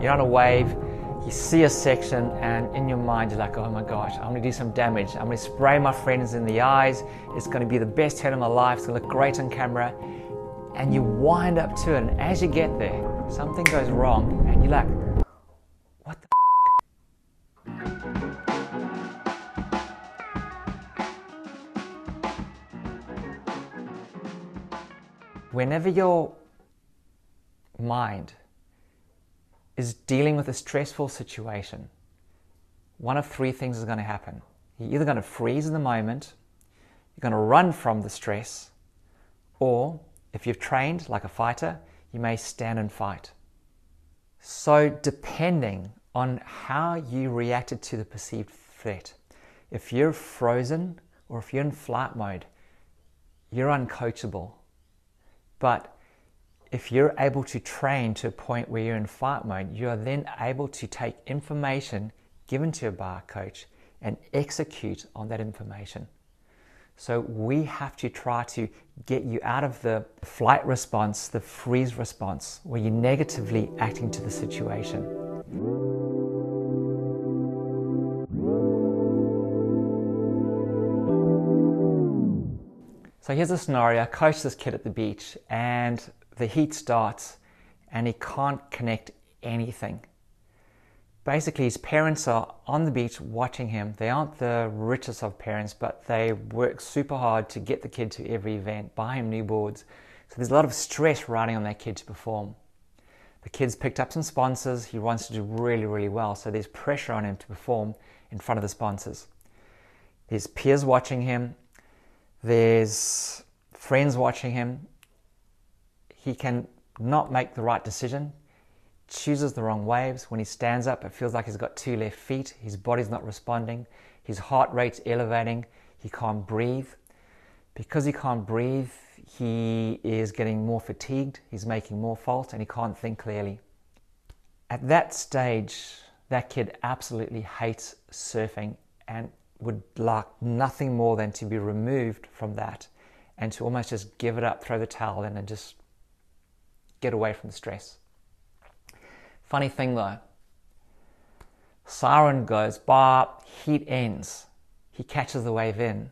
You're on a wave, you see a section, and in your mind, you're like, oh my gosh, I'm gonna do some damage. I'm gonna spray my friends in the eyes. It's gonna be the best head of my life. It's gonna look great on camera. And you wind up to it, and as you get there, something goes wrong, and you're like, what the Whenever your mind is dealing with a stressful situation, one of three things is going to happen. You're either going to freeze in the moment, you're going to run from the stress, or if you've trained like a fighter, you may stand and fight. So, depending on how you reacted to the perceived threat, if you're frozen or if you're in flight mode, you're uncoachable. But if you're able to train to a point where you're in fight mode, you are then able to take information given to a bar coach and execute on that information. So we have to try to get you out of the flight response, the freeze response, where you're negatively acting to the situation. So here's a scenario. I coach this kid at the beach and the heat starts and he can't connect anything. Basically, his parents are on the beach watching him. They aren't the richest of parents, but they work super hard to get the kid to every event, buy him new boards. So there's a lot of stress riding on that kid to perform. The kid's picked up some sponsors. He wants to do really, really well. So there's pressure on him to perform in front of the sponsors. There's peers watching him. There's friends watching him he can not make the right decision, chooses the wrong waves. When he stands up, it feels like he's got two left feet. His body's not responding. His heart rate's elevating. He can't breathe. Because he can't breathe, he is getting more fatigued. He's making more faults and he can't think clearly. At that stage, that kid absolutely hates surfing and would like nothing more than to be removed from that and to almost just give it up, throw the towel in, and just get away from the stress. Funny thing though, siren goes, but heat ends. He catches the wave in.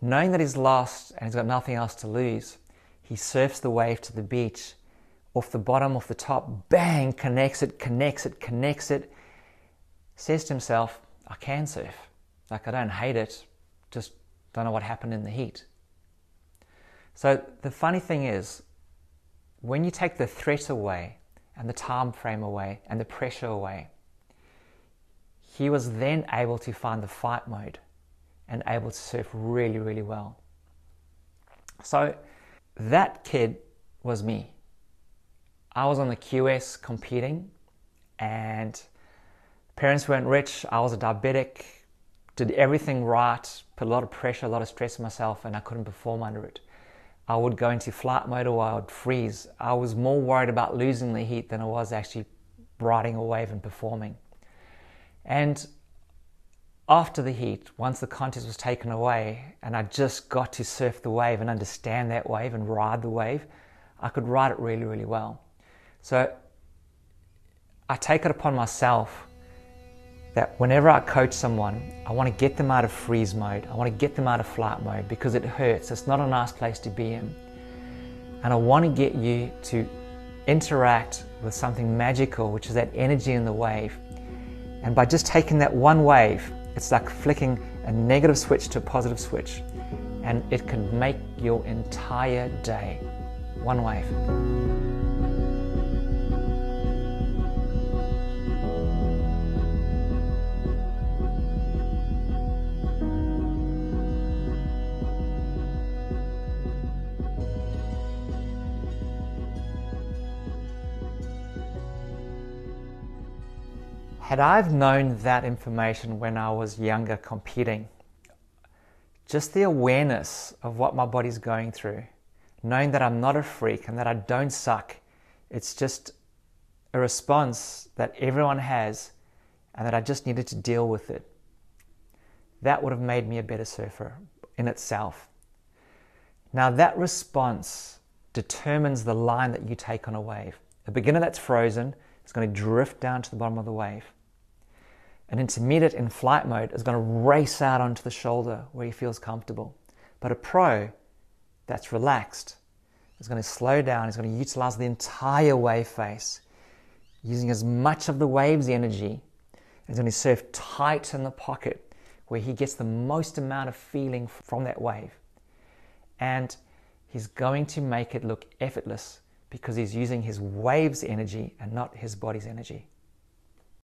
Knowing that he's lost and he's got nothing else to lose, he surfs the wave to the beach, off the bottom, off the top, bang, connects it, connects it, connects it. Says to himself, I can surf. Like, I don't hate it, just don't know what happened in the heat. So, the funny thing is, when you take the threat away and the time frame away and the pressure away, he was then able to find the fight mode and able to surf really, really well. So that kid was me. I was on the QS competing and parents weren't rich. I was a diabetic, did everything right, put a lot of pressure, a lot of stress on myself, and I couldn't perform under it. I would go into flight mode or I would freeze. I was more worried about losing the heat than I was actually riding a wave and performing. And after the heat, once the contest was taken away and I just got to surf the wave and understand that wave and ride the wave, I could ride it really, really well. So I take it upon myself that whenever I coach someone, I want to get them out of freeze mode. I want to get them out of flight mode because it hurts. It's not a nice place to be in. And I want to get you to interact with something magical, which is that energy in the wave. And by just taking that one wave, it's like flicking a negative switch to a positive switch. And it can make your entire day one wave. Had I've known that information when I was younger competing, just the awareness of what my body's going through, knowing that I'm not a freak and that I don't suck, it's just a response that everyone has and that I just needed to deal with it. That would have made me a better surfer in itself. Now, that response determines the line that you take on a wave. A beginner that's frozen is going to drift down to the bottom of the wave. An intermediate in flight mode is going to race out onto the shoulder where he feels comfortable. But a pro that's relaxed is going to slow down, is going to utilize the entire wave face, using as much of the wave's energy. He's going to surf tight in the pocket where he gets the most amount of feeling from that wave. And he's going to make it look effortless because he's using his wave's energy and not his body's energy.